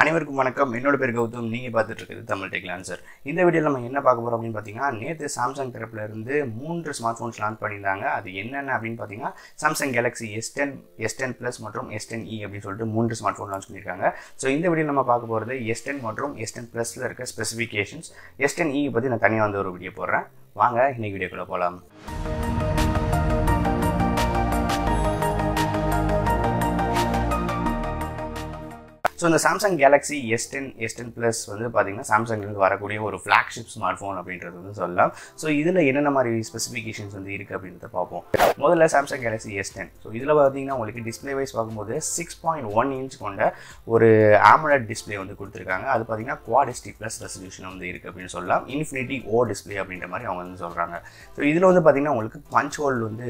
அனைவருக்கும் வணக்கம். என்னோட பேர் கௌதம். நீங்கள் பார்த்துட்டு இருக்குது தமிழ் டெக் ஆன்சர். இந்த வீடியோவில் நம்ம என்ன பார்க்க போகிறோம் அப்படின்னு பார்த்தீங்கன்னா நேற்று சாம்சங் தரப்புல இருந்து மூன்று ஸ்மார்ட் ஃபோன்ஸ் லான்ச் பண்ணியிருந்தாங்க. அது என்னென்ன அப்படின்னு பார்த்தீங்கன்னா Samsung Galaxy S ten S ten plus மற்றும் எஸ் டென் இ அப்படின்னு சொல்லிட்டு மூன்று ஸ்மார்ட் ஃபோன் லான்ச் பண்ணியிருக்காங்க. ஸோ இந்த வீடியோ நம்ம பார்க்க போகிறது எஸ் டென் மற்றும் எஸ் டென் ப்ளஸில் இருக்க ஸ்பெசிஃபிகேஷன்ஸ் எஸ் டென் இ பற்றி நான் தனியாக வந்து ஒரு வீடியோ போடுறேன். வாங்க இன்னைக்கு வீடியோக்குள்ளே போகலாம் ஸோ இந்த Samsung Galaxy S ten S ten plus வந்து பார்த்தீங்கன்னா சாம்சங்லேருந்து வரக்கூடிய ஒரு ஃப்ளாக்ஷிப் ஸ்மார்ட் ஃபோன் அப்படின்றது வந்து சொல்லலாம். ஸோ இதில் என்னென்ன மாதிரி ஸ்பெசிஃபிகேஷன்ஸ் வந்து இருக்குது அப்படின்றத பார்ப்போம். முதல்ல Samsung Galaxy S ten so இதில் பார்த்தீங்கன்னா உங்களுக்கு டிஸ்பிளே வைஸ் பார்க்கும்போது சிக்ஸ் பாயிண்ட் ஒன் இன்ச் கொண்ட ஒரு ஆமலட் டிஸ்பிளே வந்து கொடுத்துருக்காங்க. அது பார்த்தீங்கன்னா குவாடிஸ்டி ப்ளஸ் ரெசல்யூஷன் வந்து இருக்குது அப்படின்னு சொல்லலாம். இன்ஃபினிட்டி ஓ டிஸ்பிளே அப்படின்ற மாதிரி அவங்க வந்து சொல்கிறாங்க ஸோ இதில் வந்து பார்த்தீங்கன்னா உங்களுக்கு பஞ்ச் ஹோல் வந்து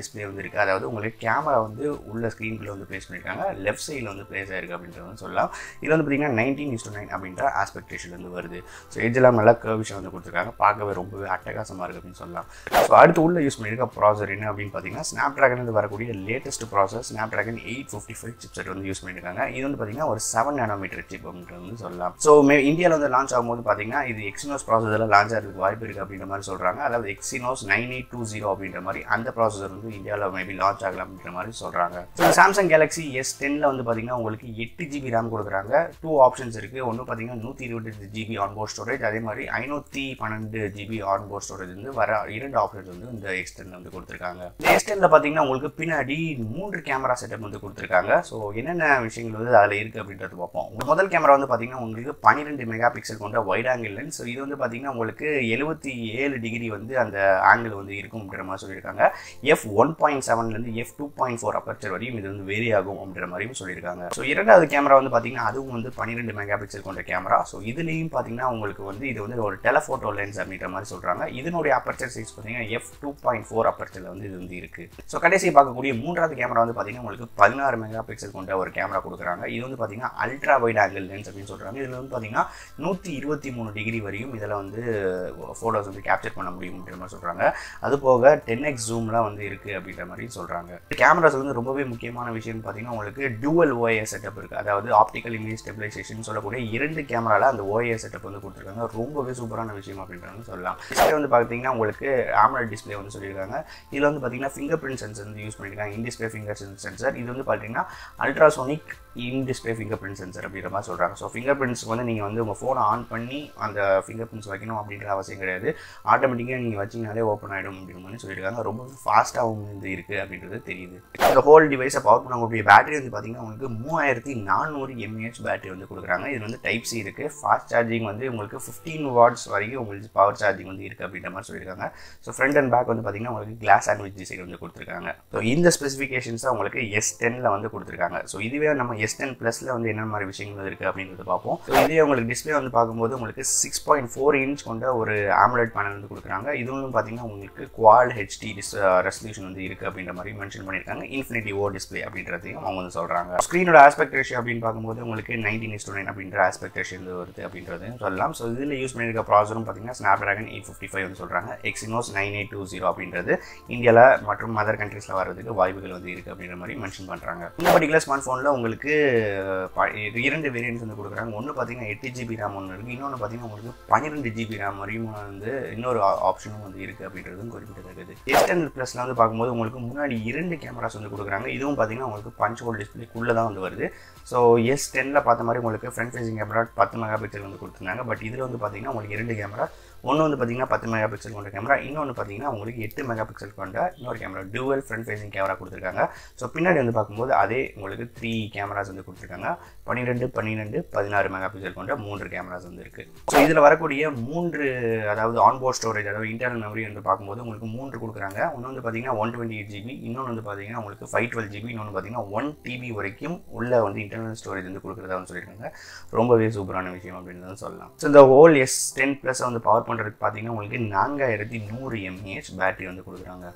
டிஸ்பிளே வந்து இருக்குது அதாவது உங்களுக்கு கேமரா வந்து உள்ள ஸ்க்ரீனுக்குள்ளே வந்து ப்ளேஸ் பண்ணியிருக்காங்க லெஃப்ட் சைடில் வந்து ப்ளேஸ் ஆயிருக்கு அப்படின்றது வந்து சொல்லலாம். இது வந்து பார்த்திங்கன்னா நைன்டீன் இஸ்டு நைன் அப்படின்ற ஆஸ்பெக்ட் ரேஷியோ வந்து வருது. ஸோ எல்லாம் நல்லா கர்விஷன் வந்து கொடுத்துருக்காங்க. பார்க்கவே ரொம்பவே அட்டகாசமாக இருக்குது அப்படின்னு சொல்லலாம். ஸோ அடுத்து உள்ள யூஸ் பண்ணியிருக்க ப்ராசர் என்ன அப்படின்னு பார்த்தீங்கன்னா ஸ்னாப் ட்ராகன் வரக்கூடிய latest processor Snapdragon eight fifty five chipset வந்து யூஸ் பண்ணியிருக்காங்க. இது வந்து பார்த்தீங்கன்னா ஒரு செவன் நானோமீட்டர் சிப் அப்படின்றது வந்து சொல்லலாம். ஸோ மே இந்தியாவில் வந்து லான்ச் ஆகும்போது பார்த்தீங்கன்னா இது எக்ஸினோஸ் ப்ராசஸில் லான்ச் ஆகிறதுக்கு வாய்ப்பு இருக்குது அப்படின்ற மாதிரி சொல்கிறாங்க அதாவது Exynos nine eight two zero அப்படின்ற மாதிரி அந்த ப்ராசஸர் வந்து இந்தியாவில் மேபி லான்ச் ஆகலாம் அப்படின்ற மாதிரி சொல்கிறாங்க ஸோ சாம்சங் கேலக்ஸி எஸ் டென்னில் வந்து பார்த்தீங்கன்னா உங்களுக்கு எட்டு ஜிபி ரேம் கொடுக்குறாங்க. டூ ஆப்ஷன்ஸ் இருக்குது ஒன்று பார்த்தீங்கன்னா நூற்றி இருபத்தெட்டு ஜிபி ஆன்போர்ட் ஸ்டோரேஜ் அதே மாதிரி ஐநூற்றி பன்னெண்டு ஜிபி ஆன்போர்ட் ஸ்டோரேஜ் வந்து வர இரண்டு ஆப்ஷன்ஸ் வந்து இந்த எக்ஸ்டென் வந்து கொடுத்துருக்காங்க. இந்த எக்ஸ்டெனில் பார்த்தீங்கன்னா உங்களுக்கு பின்னாடி மூன்று கேமரா செட்டப் வந்து கொடுத்துருக்காங்க. ஸோ என்னென்ன விஷயங்கள் வந்து அதில் இருக்குது அப்படின்றது பார்ப்போம். முதல் கேமரா வந்து பார்த்தீங்கன்னா உங்களுக்கு பன்னிரெண்டு மெகா பிக்சல் கொண்ட வைட் ஆங்கிள் லென்ஸ் ஸோ இது வந்து பார்த்தீங்கன்னா உங்களுக்கு எழுபத்தி ஏழு டிகிரி வந்து அந்த ஆங்கிள் வந்து இருக்கும் அப்படின்ற மாதிரி சொல்லியிருக்காங்க. F one point செவன்லேருந்து F two point four aperture வரையும் இது வந்து வேரி ஆகும் அப்படின்ற மாதிரியும் சொல்லியிருக்காங்க. ஸோ இரண்டாவது கேமரா வந்து பார்த்தீங்கன்னா அதுவும் வந்து பன்னிரெண்டு மெகா பிக்சல் கொண்ட கேமரா ஸோ இதுலேயும் பார்த்தீங்கன்னா உங்களுக்கு வந்து இது வந்து ஒரு டெலஃபோட்டோ லென்ஸ் அப்படின்ற மாதிரி சொல்கிறாங்க இதனுடைய அப்பர்ச்சர் சைஸ் பார்த்தீங்கன்னா எஃப் டூ பாயிண்ட் ஃபோர் அப்பர்ச்சரில் வந்து இது வந்து இருக்குது ஸோ கடைசி பார்க்கக்கூடிய மூன்றாவது கேமரா வந்து பார்த்தீங்கன்னா உங்களுக்கு பதினாறு மெகா பிக்சல் கொண்ட ஒரு கேமரா கொடுக்குறாங்க. இது வந்து பார்த்தீங்கன்னா அல்ட்ரா வைட் ஆங்கிள் லென்ஸ் அப்படின்னு சொல்கிறாங்க இதில் வந்து பார்த்தீங்கன்னா நூற்றி இருபத்தி மூணு டிகிரி வரையும் இதில் வந்து ஃபோட்டோஸ் வந்து கேப்சர் பண்ண முடியும் அப்படின்ற மாதிரி சொல்கிறாங்க அது போக டென் எக்ஸ் ஜூம்லாம் வந்து இருக்குது அப்படின்ற மாதிரி சொல்கிறாங்க கேமராஸ் வந்து ரொம்பவே முக்கியமான விஷயம்னு பார்த்தீங்கன்னா உங்களுக்கு டூவல் ஓஏ செட்டப் இருக்குது அதாவது ஆப்டிக்கல் இமேஜ் ஸ்டெபிலைசேஷன் சொல்லக்கூடிய இரண்டு கேமராவில் அந்த ஓஏஎஸ் செட்டப் வந்து கொடுத்துருக்காங்க. ரொம்பவே சூப்பரான விஷயம் அப்படின்றது சொல்லலாம். டிஸ்பிளே வந்து பார்த்தீங்கன்னா உங்களுக்கு ஆம்ராய்ட் டிஸ்பிளே வந்து சொல்லியிருக்காங்க. இதில் வந்து பார்த்தீங்கன்னா ஃபிங்கர் பிரிண்ட் சென்சர் வந்து யூஸ் பண்ணியிருக்காங்க. இன் டிஸ்பிளே ஃபிங்கர் சென்சர் இது வந்து பார்த்தீங்கன்னா ultrasonic in display fingerprint sensor அப்படின்ற மாதிரி சொல்கிறாங்க ஸோ ஃபிங்கர் பிரிண்ட்ஸ்க்கு வந்து நீங்கள் வந்து உங்கள் ஃபோனை ஆன் பண்ணி அந்த ஃபிங்கர் பிரிண்ட்ஸ் வைக்கணும் அப்படின்ற அவசியம் கிடையாது. ஆட்டோமேட்டிக்காக நீங்கள் வச்சிங்கனாலே ஓப்பன் ஆகிடும் அப்படின்னு மாதிரி சொல்லியிருக்காங்க. ரொம்ப ஃபாஸ்ட்டாகவும் வந்து இருக்குது அப்படின்றது தெரியுது. இந்த ஹோல் டிவைஸை பவர் பண்ணக்கூடிய பேட்டரி வந்து பார்த்தீங்கன்னா உங்களுக்கு மூவாயிரத்தி நானூறு எம்ஏஹெச் பேட்டரி வந்து கொடுக்குறாங்க. இது வந்து டைப் சி இருக்குது ஃபாஸ்ட் சார்ஜிங் வந்து உங்களுக்கு ஃபிஃப்டீன் வாட்ஸ் வரைக்கும் உங்களுக்கு பவர் சார்ஜிங் வந்து இருக்குது அப்படின்ற மாதிரி சொல்லியிருக்காங்க. ஸோ ஃப்ரண்ட் அண்ட் பேக் வந்து பார்த்தீங்கன்னா உங்களுக்கு கிளாஸ் சாண்ட்விச் டிசைன் வந்து கொடுத்துருக்காங்க. ஸோ இந்த ஸ்பெசிஃபிகேஷன்ஸ் தான் உங்களுக்கு எஸ் டெனில் வந்து கொடுத்துருக்காங்க. ஸோ இதுவே நம்ம எஸ் டென் ப்ளஸில் வந்து என்ன மாதிரி விஷயங்கள் இருக்குது அப்படின்றத பார்ப்போம். ஸோ இதே உங்களுக்கு டிஸ்பிளே வந்து பார்க்கும்போது உங்களுக்கு சிக்ஸ் பாயிண்ட் ஃபோர் இன்ச் கொண்ட ஒரு ஆம்லெட் பேனல் வந்து கொடுக்குறாங்க. இதுவும் பார்த்தீங்கன்னா உங்களுக்கு குவால் ஹெச்டி டிஸ் ரெசல்யூஷன் வந்து இருக்குது அப்படின்ற மாதிரி மென்ஷன் பண்ணியிருக்காங்க. இன்ஃபினிட்டி ஓ டிஸ்பிளே அப்படின்றதையும் அவங்க வந்து சொல்கிறாங்க ஸ்க்ரீனோட ஆஸ்பெக்ட் ரேஷியோ அப்படின்னு பார்க்கும்போது உங்களுக்கு நைன்டீன் இஸ் நைன் அப்படின்ற ஆஸ்பெக்ட் ரேஷியோ வந்து வருது அப்படின்றதையும் சொல்லலாம். ஸோ இதில் யூஸ் பண்ணியிருக்க ப்ராசரும் பார்த்தீங்கன்னா Snapdragon eight fifty five வந்து சொல்கிறாங்க Exynos nine eight two zero அப்படின்றது இந்தியாவில் மற்றும் அதர் கண்ட்ரீஸில் வரதுக்கு வாய்ப்புகள் வந்து இருக்குது அப்படின்ற மாதிரி மென்ஷன் பண்ணுறாங்க இந்த பர்டிகுலர் ஸ்மார்ட் ஃபோனில் உங்களுக்கு இரண்டு வேரியன்ட்ஸ் வந்து கொடுக்குறாங்க. ஒன்று பார்த்தீங்கன்னா எட்டு ஜிபி ரேம் ஒன்று இருக்குது இன்னொன்று பார்த்தீங்கன்னா உங்களுக்கு பன்னிரெண்டு ஜிபி ரேம் வரையும் வந்து இன்னொரு ஆப்ஷனும் வந்து இருக்குது அப்படின்றதும் குறிப்பிடத்தக்கது. ஹண்ட்ரட் ப்ளஸ்லாம் வந்து பார்க்கும்போது உங்களுக்கு முன்னாடி இரண்டு கேமராஸ் வந்து கொடுக்குறாங்க. இதுவும் பார்த்தீங்கன்னா உங்களுக்கு பஞ்ச் ஹோல் டிஸ்பிளேக்குள்ளே தான் வந்து வருது. ஸோ எஸ் டெனில் பார்த்த மாதிரி உங்களுக்கு ஃப்ரண்ட் ஃபேசிங் கேமரா பத்து மெகா பிக்சல் வந்து கொடுத்துருந்தாங்க. பட் இதில் வந்து பார்த்தீங்கன்னா உங்களுக்கு இரண்டு கேமரா ஒன்று வந்து பார்த்தீங்கன்னா பத்து மெகா பிக்சல் கொண்ட கேமரா இன்னொன்று பார்த்தீங்கன்னா உங்களுக்கு எட்டு மெகா பிக்சல் கொண்ட இன்னொரு camera dual front facing camera கொடுத்துருக்காங்க. ஸோ பின்னாடி வந்து பார்க்கும்போது அதே உங்களுக்கு த்ரீ கேமரா கேமராஸ் வந்து கொடுத்துருக்காங்க. பன்னிரெண்டு பன்னிரெண்டு பதினாறு மெகா பிக்சல் கொண்ட மூன்று கேமராஸ் வந்து இருக்குது ஸோ இதில் வரக்கூடிய மூன்று அதாவது ஆன்போர்ட் ஸ்டோரேஜ் அதாவது இன்டர்னல் மெமரி வந்து பார்க்கும்போது உங்களுக்கு மூன்று கொடுக்குறாங்க. ஒன்று வந்து பார்த்தீங்கன்னா ஒன் டுவெண்ட்டி எயிட் ஜிபி இன்னொன்று வந்து பார்த்தீங்கன்னா உங்களுக்கு ஃபைவ் டுவெல் ஜிபி இன்னொன்று பார்த்தீங்கன்னா ஒன் டிபி வரைக்கும் உள்ள வந்து இன்டர்னல் ஸ்டோரேஜ் வந்து கொடுக்குறதா வந்து சொல்லியிருக்காங்க. ரொம்பவே சூப்பரான விஷயம் அப்படின்னு சொல்லலாம். ஸோ இந்த ஓல் எஸ் டென் ப்ளஸ் வந்து பவர் பண்ணுறதுக்கு பார்த்தீங்கன்னா உங்களுக்கு நான்காயிரத்தி நூறு எம்ஏஹெச் பேட்டரி வந்து கொடுக்குறாங்க.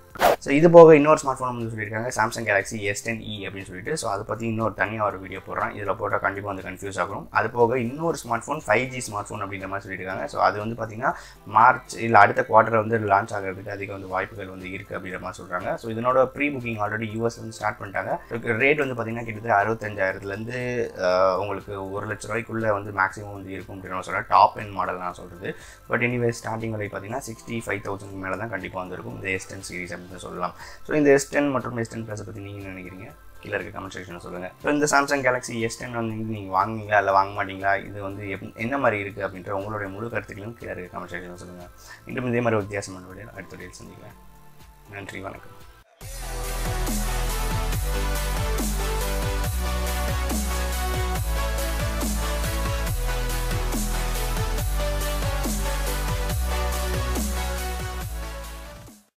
ஸோ இது போக இன்னொரு ஸ்மார்ட் ஃபோன் வந்து சொல்லியிருக்காங்க Samsung Galaxy S ten E அப்படின்னு சொல்லிட்டு. ஸோ அதை பற்றி இன்னொரு தனியாக ஒரு ஒரு வீடியோ போடுறேன். இதில் போட்டால் கண்டிப்பாக வந்து கன்ஃபியூஸ் ஆகும் அது போக இன்னொரு smart phone five G smart phone அப்படின்ற மாதிரி சொல்லியிருக்காங்க. ஸோ அது வந்து பார்த்திங்கன்னா மார்ச் இல்லை அடுத்த குவார்ட்டரில் வந்து லான்ச் ஆகிறதுக்கு அதிக வந்து வாய்ப்புகள் வந்து இருக்குது அப்படின்ற மாதிரி சொல்கிறாங்க ஸோ இதனோட ப்ரீ புக்கிங் ஆல்ரெடி யூஎஸ் வந்து ஸ்டார்ட் பண்ணிட்டாங்க. ரேட் வந்து பார்த்திங்கன்னா கிட்டத்தட்ட அறுபத்தஞ்சாயிரத்துலேருந்து உங்களுக்கு ஒரு லட்ச ரூபாய்க்குள்ளே வந்து மேக்ஸிமம் வந்து இருக்கும் அப்படின்னு நான் சொல்கிறேன் டாப் என் மாடல் நான் சொல்கிறது பட் எனிவே ஸ்டார்டிங் விலை பார்த்தீங்கன்னா சிக்ஸ்டி ஃபைவ் தௌசண்ட் மேலே தான் கண்டிப்பாக வந்துருக்கும். இந்த எஸ் டென் சீரிஸ் அப்படின்னு சொல்லலாம். ஸோ இந்த எஸ் டென் மற்றும் எஸ் டென் ப்ளஸை பற்றி நீங்கள் நினைக்கிறீங்க? கீழே இருக்க கமெண்ட் செக்ஷனில் சொல்லுங்கள் இப்போ இந்த சாம்சங் கேலக்ஸி எஸ் டென் வந்து நீங்கள் வாங்குவீங்களா இல்லை வாங்க மாட்டீங்களா? இது வந்து எப் என்ன மாதிரி இருக்குது அப்படின்ற உங்களுடைய முழு கருத்துக்களையும் கீழே இருக்க கமெண்ட் செக்ஷனில் சொல்லுங்கள் இன்னும் இதே மாதிரி வித்தியாசமான வீடியோ அடுத்த வீடியோ சந்திக்கிறேன். நன்றி வணக்கம்.